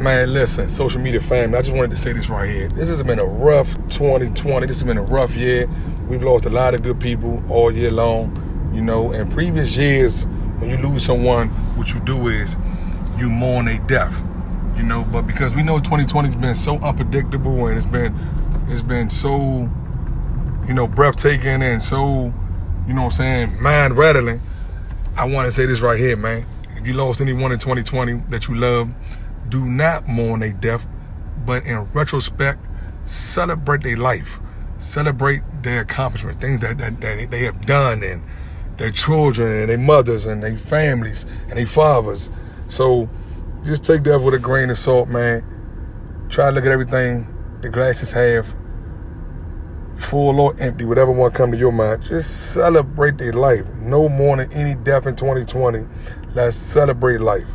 Man, listen, social media family, I just wanted to say this right here. This has been a rough 2020. This has been a rough year. We've lost a lot of good people all year long. You know, in previous years, when you lose someone, what you do is you mourn a death. You know, but because we know 2020 has been so unpredictable and it's been it's been so, you know, breathtaking and so, you know what I'm saying, mind rattling. I want to say this right here, man. If you lost anyone in 2020 that you love, do not mourn their death, but in retrospect, celebrate their life. Celebrate their accomplishments, things that, that, that they have done, and their children, and their mothers, and their families, and their fathers. So just take that with a grain of salt, man. Try to look at everything the glass is half full or empty, whatever one come to your mind. Just celebrate their life. No mourning any death in 2020. Let's celebrate life.